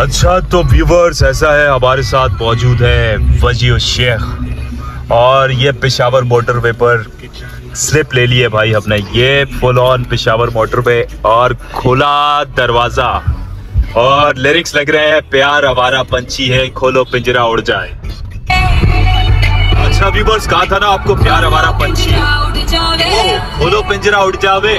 अच्छा तो व्यूवर्स ऐसा है हमारे साथ मौजूद है वज़ीर शेख। और ये पिशावर मोटरवे पर स्लिप ले लिए भाई हमने। ये फुल ऑन पिशावर मोटरवे और खुला दरवाज़ा। और लिरिक्स लग रहे हैं प्यार हमारा पंछी है खोलो पिंजरा उड़ जाए। अच्छा व्यूवर्स कहा था ना आपको प्यार हमारा पंछी है? खोलो पिंजरा उड़ जावे।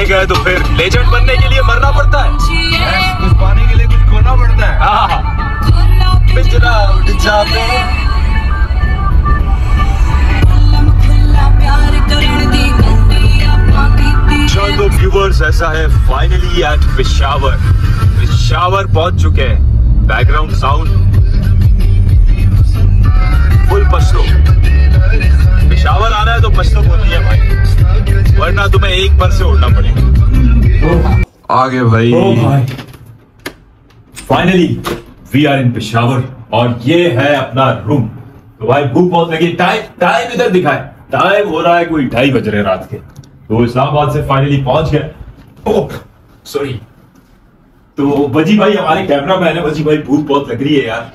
चले गए तो फिर लेजेंड बनने के लिए मरना पड़ता है। कुछ पाने के लिए कुछ खोना पड़ता है। हाँ, हाँ। उठ जाते अच्छा, तो व्यूवर्स ऐसा है फाइनली एट पिशावर पिशावर पहुँच चुके हैं। Background sound full Pashto Peshawar आना है तो पश्तो बोलनी है भाई। वरना तुम्हें एक पर से उड़ना पड़ेगा। आगे भाई। Finally we are in Peshawar और ये है अपना रूम तो भाई भूख बहुत लगी। टाइम टाइम इधर दिखाए। टाइम हो रहा है कोई ढाई बज रहे रात के। तो इस्लामाबाद से फाइनली पहुँच गए। सॉरी तो वजी भाई हमारे कैमरा मैन है। वजी भाई भूख बहुत लग रही है यार।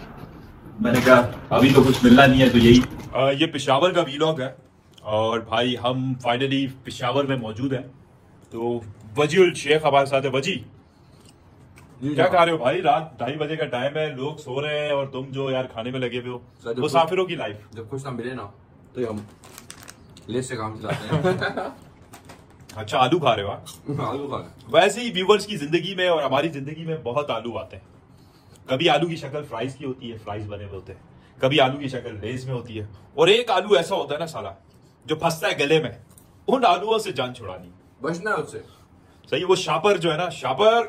मैंने कहा अभी तो कुछ मिलना नहीं है तो यही आ, ये पिशावर का वीलॉग है और भाई हम फाइनली पिशावर में मौजूद हैं। तो वजी उल शेख हमारे साथ है। वजी क्या खा रहे हो भाई? रात ढाई बजे का टाइम है लोग सो रहे हैं और तुम जो यार खाने में लगे हुए हो। मुसाफिरों की लाइफ जब कुछ ना मिले ना तो हम ले से काम चलाते हैं। अच्छा आलू खा रहे हो हाँ? आलू खा रहे वैसे ही व्यूवर्स की ज़िंदगी में और हमारी ज़िंदगी में बहुत आलू आते हैं। कभी आलू की शक्ल फ्राइज की होती है फ्राइज बने हुए होते हैं। कभी आलू की शक्ल लेस में होती है। और एक आलू ऐसा होता है ना साला जो फंसता है गले में उन आलूओं से जान छुड़ानी। बचना है उससे सही वो शापर जो है ना शापर।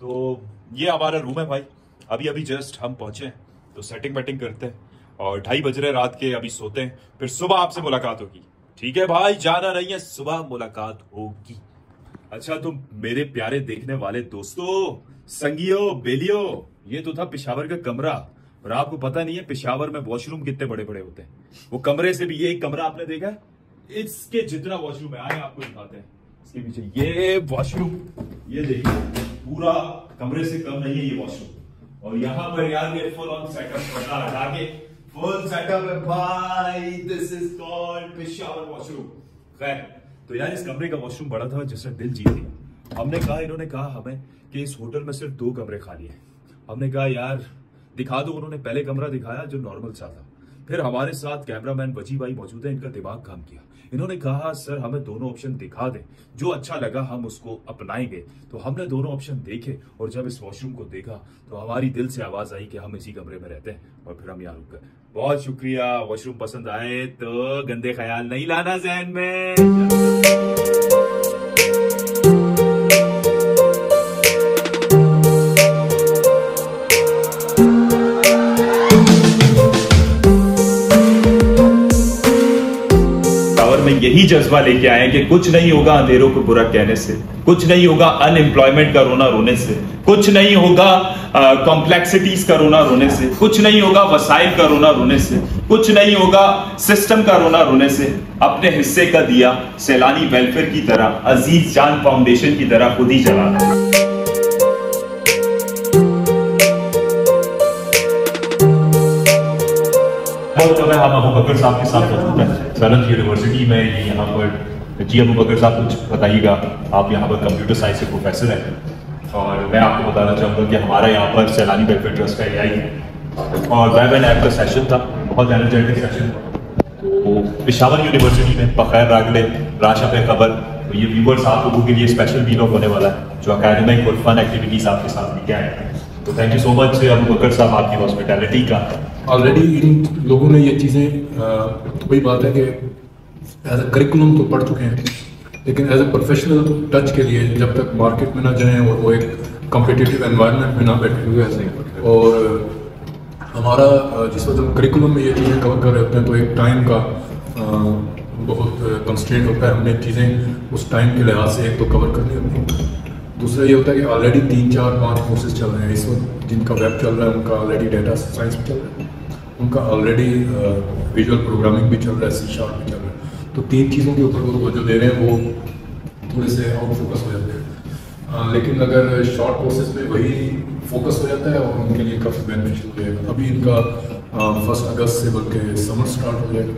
तो ये हमारा रूम है भाई। अभी अभी जस्ट हम पहुँचे तो सेटिंग वेटिंग करते हैं। और ढाई बज रहे रात के अभी सोते हैं। फिर सुबह आपसे मुलाकात होगी। ठीक है भाई जाना नहीं है सुबह मुलाकात होगी। अच्छा तो मेरे प्यारे देखने वाले दोस्तों संगियो बेलियो ये तो था पिशावर का कमरा। और आपको पता नहीं है, पिशावर में वॉशरूम कितने बड़े बड़े होते हैं। वो कमरे से भी ये एक कमरा आपने देखा है? इसके जितना वॉशरूम है आए आपको दिखाते हैं। इसके पीछे ये वॉशरूम ये देखिए, पूरा कमरे से कम नहीं है ये वॉशरूम और यहाँ पर यार ये फुल ऑन सेटअप पटा हटा के फुल सेटअप है, भाई this is called Peshawar washroom खैर तो यार इस कमरे का वॉशरूम बड़ा था जिसने दिल जीत लिया हमने कहा, इन्होंने कहा हमें कि इस होटल में सिर्फ़ दो कमरे खाली हैं। हमने कहा, यार दिखा दो, उन्होंने पहले कमरा दिखाया जो नॉर्मल सा था। फिर हमारे साथ कैमरामैन बची भाई मौजूद है, इनका दिमाग काम किया। इन्होंने कहा, सर, हमें दोनों ऑप्शन दिखा दें। जो अच्छा लगा, हम उसको अपनाएँगे। तो हमने दोनों ऑप्शन देखे, और जब इस वॉशरूम को देखा तो हमारी दिल से आवाज़ आई कि हम इसी कमरे में रहते हैं, और फिर हम यहाँ रुक गए। बहुत शुक्रिया वॉशरूम पसंद आए तो गंदे ख्याल नहीं लाना जहन में। यही जज्बा लेके आए कि कुछ नहीं होगा अंधेरों को बुरा कहने से, कुछ नहीं होगा अनएम्प्लॉयमेंट का रोना रोने से, कुछ नहीं होगा कॉम्प्लेक्सिटीज का रोना रोने से, कुछ नहीं होगा वसाइल का रोना रोने से, कुछ नहीं होगा सिस्टम का रोना रोने से। अपने हिस्से का दिया सैलानी वेलफेयर की तरह, अज़ीज़ जान फाउंडेशन की तरह खुद ही जलाना। बहुत समय हम बकर साहब के साथ सैलत यूनिवर्सिटी में ये यहाँ पर जी अबू बकर साहब कुछ बताइएगा। आप यहाँ पर कंप्यूटर साइंस के प्रोफेसर हैं। और मैं आपको बताना चाहूँगा कि हमारा यहाँ पर सैलानी वेलफेयर ट्रस्ट का एआई है। और वेब एंड ऐप का सेशन था, बहुत एनर्जेटिक सेशन पिशावर यूनिवर्सिटी में बखैर रागले राशा पे खबर तो ये व्यूवर्स आप लोगों के लिए स्पेशल वीलॉग होने वाला है, जो अकेडमिक और फन एक्टिविटीज़ आपके साथ लेके आए तो thank you so much Abu Bakar साहब, आपकी हॉस्पिटैलिटी का। ऑलरेडी इन लोगों ने ये चीज़ें वही बात है कि एज अ करिकुलम तो पढ़ चुके हैं, लेकिन एज अ प्रोफेशनल टच के लिए जब तक मार्केट में ना जाएँ और वो एक कम्पिटिटिव एनवायरनमेंट में ना बैठे हुए और हमारा जिस वक्त हम करिकुलम में ये चीज़ें कवर कर रहे होते हैं तो एक टाइम का बहुत कंस्ट्रेंट होता है हमने चीज़ें उस टाइम के लिहाज से एक तो कवर करनी होती हैं। दूसरा ये होता है कि ऑलरेडी तीन चार पाँच कोर्सेज चल रहे हैं, इस वक्त जिनका वेब चल रहा है, उनका ऑलरेडी डेटा साइंस चल रहा है। उनका ऑलरेडी विजुअल प्रोग्रामिंग भी चल रहा है सी शार्प भी चल रहा है। तो तीन चीज़ों के ऊपर वो जो दे रहे हैं, वो थोड़े से आउट फोकस हो जाते हैं। लेकिन अगर शॉर्ट कोर्सेज में वही फोकस हो जाता है और उनके लिए काफ़ी बेनिफिशियल हो जाएगा। अभी इनका फ़र्स्ट अगस्त से बल्कि समर स्टार्ट हो जाएगा।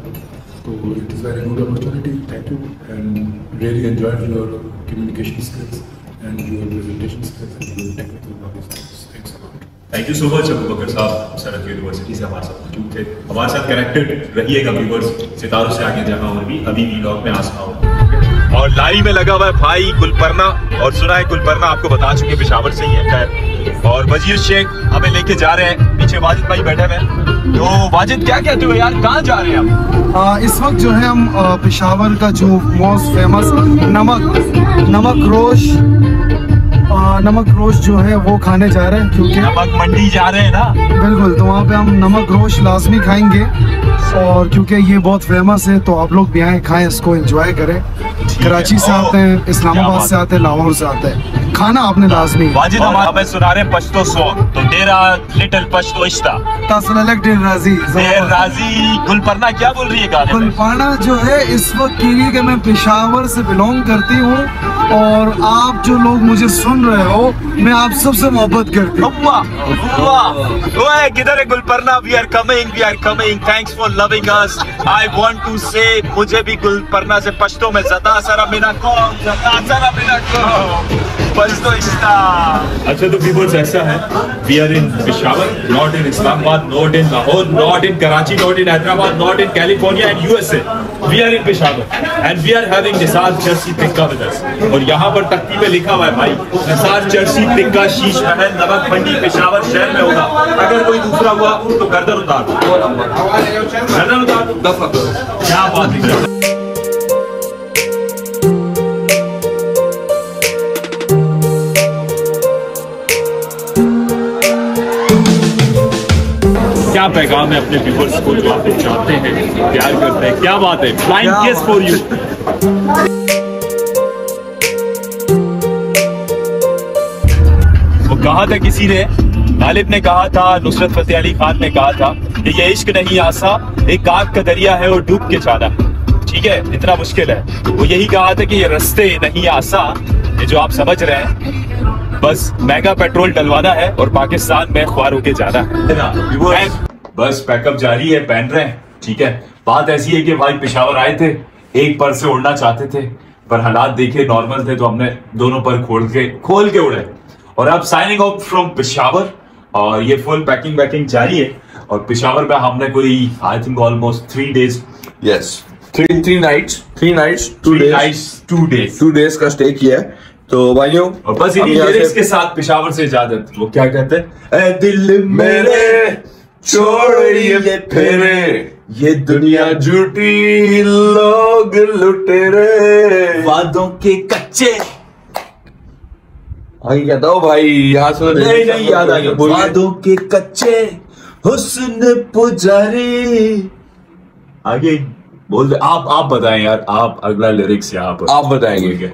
तो it is very good opportunity thank you and really enjoyed your communication skills and your presentation skills and your technical knowledge thanks a thank you so much Abu Bakar साहब सरक university से हमारे साथ मौजूद थे। हमारे साथ कनेक्टेड रहिएगा व्यूवर्स सितारों से आगे जहाँ और भी। अभी व्लॉग में आसमा हो और लाइव में लगा हुआ है भाई गुलपरना और सुना है गुलपरना आपको बता चुके पिशावर से ही है खैर। और वज़ीर शेख हमें लेके जा रहे हैं। पीछे वाजिद भाई बैठे हुए तो वाजिद क्या कहते हो यार कहाँ जा रहे हैं हम आ, इस वक्त जो है हम पेशावर का जो मोस्ट फ़ेमस नमक नमक रोश नमक रोश जो है वो खाने जा रहे हैं क्योंकि नमक मंडी जा रहे हैं ना? बिल्कुल तो वहाँ पे हम नमक रोश लाजमी खाएँगे। और क्योंकि ये बहुत फ़ेमस है तो आप लोग भी आए खाएँ इसको एंजॉय करें। कराची से आते हैं इस्लामाबाद से आते हैं लाहौर से आते हैं। खाना आपने लाजमी। वाजिद हमें सुना रहे पश्तो सॉन्ग तो तेरा लिटिल पश्तो इश्ता। तसलक राज़ी देर राज़ी गुलपरना क्या बोल रही है गाने जो है इस वक्त के लिए मैं पेशावर से बिलोंग करती हूँ। और आप जो लोग मुझे सुन रहे हो मैं आप सबसे मोहब्बत करती हूँ। वाह वाह ओए किधर है गुलपरना we are coming we are coming thanks for loving us I want to say मुझे भी गुलपरना से पश्तो में जदा सरा मिना को जदा सरा मिना को। अच्छा तो व्यूअर्स ऐसा है we are in Peshawar not in Islamabad not in Lahore not in Karachi not in Hyderabad not in California and USA we are in Peshawar and we are having Nisar Charsi tikka with us और यहाँ पर तख्ती में लिखा हुआ है भाई निसार चर्सी टिक्का शीश महल नमक मंडी पेशावर शहर में होगा। अगर कोई दूसरा हुआ तो गर्दन उतार दो। गर्दन उतार दो। दफ़ा करो क्या बात है। क्या पैगाम है अपने व्यूवर्स को जो आप चाहते हैं प्यार करते हैं? क्या बात है। फ्लाइंग किस फॉर यू कहा था किसी ने? गालिब ने कहा था नुसरत फतेह अली खान ने कहा था कि ये इश्क नहीं आसा एक आग का दरिया है और डूब के जाना ठीक है? इतना मुश्किल है। वो यही कहा था कि ये रास्ते नहीं आसा ये जो आप समझ रहे हैं बस महँगा पेट्रोल डलवाना है और पाकिस्तान में ख्वार होके जाना है। बस पैकअप जारी है पहन रहे हैं। ठीक है? बात ऐसी है कि भाई पिशावर आए थे एक पर से उड़ना चाहते थे पर हालात देखे नॉर्मल थे तो हमने दोनों पर खोल के खोल के उड़े। और अब साइनिंग ऑफ़ फ्रॉम पिशावर और ये फुल पैकिंग वैकिंग जारी है। और पिशावर में हमने कोई I think almost three days yes three three nights three nights two days two days two days का स्टे किया है। तो भाइयों और बस यहाँ लिरिक्स के साथ पिशावर से इजाज़त। वो क्या कहते हैं? दिल मेरे छोड़ ये फेरे। ये दुनिया झूठी लोग लुटेरे। वादों के कच्चे आगे कहता हूँ भाई यहाँ से तो नहीं नहीं याद आ गया। वादों के कच्चे हुस्न पुजारी। आगे बोल दे आप आप बताएँ यार आप अगला लिरिक्स यहाँ पर। आप बताएँगे।